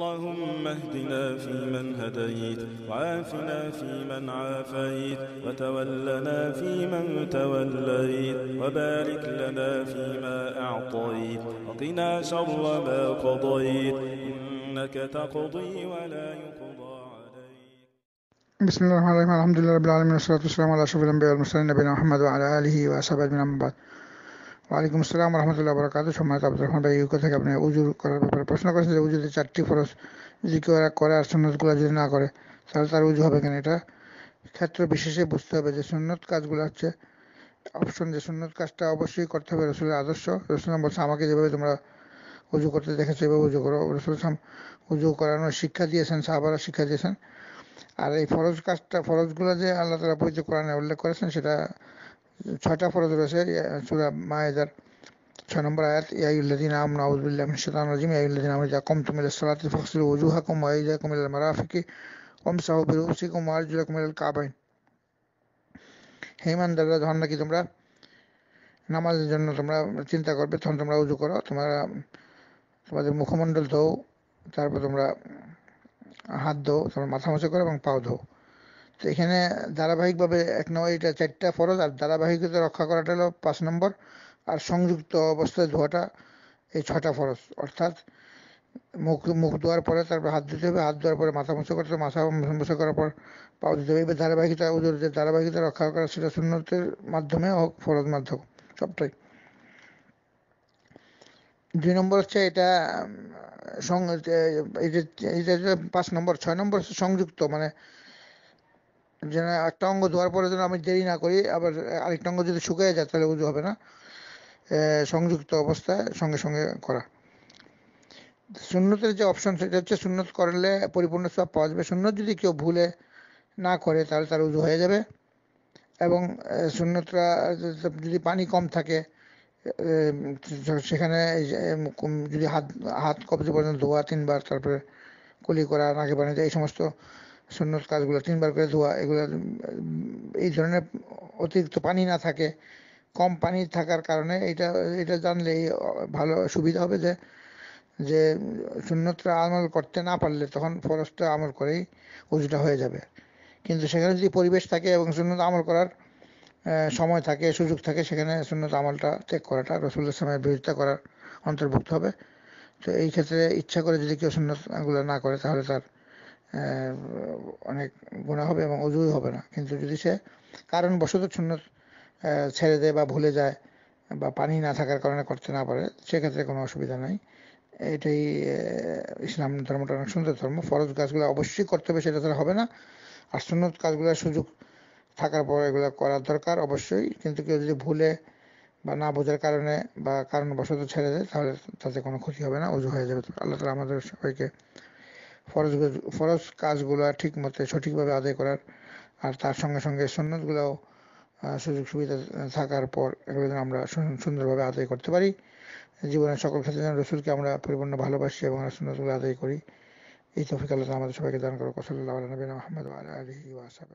اللهم اهدنا فيمن هديت وعافنا فيمن عافيت وتولنا فيمن توليت وبارك لنا فيما أعطيت وقنا شر ما قضيت إنك تقضي ولا يقضى عليك. بسم الله الرحمن الرحيم الحمد لله رب العالمين والصلاة والسلام على أشرف الأنبياء والمرسلين نبينا محمد وعلى آله وأصحابه أجمعين بعد. ওয়ালাইকুম আসসালাম রহমতুল্লাহ বরকাত সম্মানিত আব্দুর রহমান ভাই, ইউকে থেকে আপনি উজুর করার ব্যাপারে প্রশ্ন করেছেন যে উজুতে চারটি ফরজ যদি কেউ করে আর সুন্নতগুলো যদি না করে, তাহলে তার উজু হবে কেন? এটা ক্ষেত্র বিশেষে বুঝতে হবে যে সুন্নত কাজগুলো হচ্ছে অপশন যে সুন্নত কাজটা অবশ্যই করতে হবে রসুলের আদর্শ। রসুল বলছে আমাকে যেভাবে তোমরা উজু করতে দেখেছ, এভাবে উজু করো। রসুল উজু করানোর শিক্ষা দিয়েছেন, সাহাবারা শিক্ষা দিয়েছেন। আর এই ফরজ কাজটা, ফরজগুলো যে আল্লাহ তালা পবিত্র কোরআনে উল্লেখ করেছেন, সেটা ছয়টা ফরজ রয়েছে সুরা মায়েদার ছয় নম্বর আয়াত ইয়াইউল্লাদিন আম নাউজুবিল্লাহ মিন শাইতানির রাজিম ইয়াইউল্লাদিন আমা ইযা কুমতুম ইলা সালাতি ফাগসিলু ওয়ুজুহাকুম ওয়া আইদাকুম ইলাল মারাফিকি ওয়ামসাহু বিরুসিকুম ওয়া আরজুলাকুম ইলাল কাবাইন। হে ইমানদাররা যখন নাকি তোমরা? নামাজের জন্য তোমরা চিন্তা করবে, তখন তোমরা উজু করো, তোমরা তোমাদের মুখমণ্ডল ধো তারপর তোমরা হাত ধো তোমরা মাথা মুছে করো এবং পাও ধো এখানে ধারাবাহিকভাবে এক নম্বর এটা চারটা ফরজ, আর ধারাবাহিকতা রক্ষা করাটা হলো পাঁচ নম্বর, আর সংযুক্ত অবস্থায় ধোয়াটা এই ছটা ফরজ। অর্থাৎ মুখ মুখ ধোয়ার পরে তারপর হাত ধুতে হবে, হাত ধোয়ার পরে মাথা মুছে করতে হবে, মাথা মুছে করার পর পাও দিতে হবে। ধারাবাহিকতা, ওদের যে ধারাবাহিকতা রক্ষা করা সেটা শূন্যতের মাধ্যমে হোক, ফরজ মাধ্যম সবটাই। দুই নম্বর হচ্ছে এটা এটা পাঁচ নম্বর, ছয় নম্বর হচ্ছে সংযুক্ত মানে যেন একটা অঙ্গ ধোয়ার পরে যেন আমি দেরি না করি, আবার আরেকটা অঙ্গ যদি শুকিয়ে যায় তাহলে উজু হবে না। সংযুক্ত অবস্থায় সঙ্গে সঙ্গে করা। সুন্নতের যে অপশন সেটা হচ্ছে সুন্নত করলে পরিপূর্ণ সব পাওয়া যাবে। সুন্নত যদি কেউ ভুলে না করে তাহলে তার উজু হয়ে যাবে। এবং সুন্নতরা যদি পানি কম থাকে সেখানে যদি হাত হাত কবজি পর্যন্ত ধোয়া তিনবার, তারপরে কুলি করা, নাকে পানি এই সমস্ত সুন্নত কাজগুলো তিনবার করে ধোয়া, এগুলো এই ধরনের অতিরিক্ত পানি না থাকে, কম পানি থাকার কারণে এটা এটা জানলেই ভালো সুবিধা হবে যে যে সুন্নতটা আমল করতে না পারলে তখন ফরজটা আমল করেই উজুটা হয়ে যাবে। কিন্তু সেখানে যদি পরিবেশ থাকে এবং সুন্নত আমল করার সময় থাকে, সুযোগ থাকে, সেখানে সুন্নত আমলটা ত্যাগ করাটা রসুল ইসলামের বিরোধিতা করার অন্তর্ভুক্ত হবে। তো এই ক্ষেত্রে ইচ্ছা করে যদি কেউ সুন্নতগুলো না করে তাহলে তার অনেক গুণা হবে এবং অজুই হবে না। কিন্তু যদি সে কারণবশত সুন্নত ছেড়ে দেয় বা ভুলে যায় বা পানি না থাকার কারণে করতে না পারে, সেক্ষেত্রে কোনো অসুবিধা নাই। এটাই ইসলাম ধর্মটা অনেক সুন্দর ধর্ম। ফরজ কাজগুলো অবশ্যই করতে হবে, সেটা তারা হবে না। আর সুন্নত কাজগুলোর সুযোগ থাকার পর এগুলো করার দরকার অবশ্যই। কিন্তু কেউ যদি ভুলে বা না বোঝার কারণে বা কারণবশত ছেড়ে দেয়, তাহলে তাতে কোনো ক্ষতি হবে না, অজু হয়ে যাবে। আল্লাহ তালা আমাদের সবাইকে ফরজ ফরজ কাজগুলো ঠিক মতো সঠিকভাবে আদায় করার, আর তার সঙ্গে সঙ্গে সন্ন্যতগুলোও সুযোগ সুবিধা থাকার পর এগুলো যেন আমরা সুন্দরভাবে আদায় করতে পারি। জীবনের সকল ক্ষেত্রে যেন রসুলকে আমরা পরিপূর্ণ ভালোবাসি এবং সুন্নতগুলো আদায় করি। এই তফিক আল্লাহ আমাদের সবাইকে দান করো কসল্লাহ নবীন আহমদ আলহি ওয়াসাব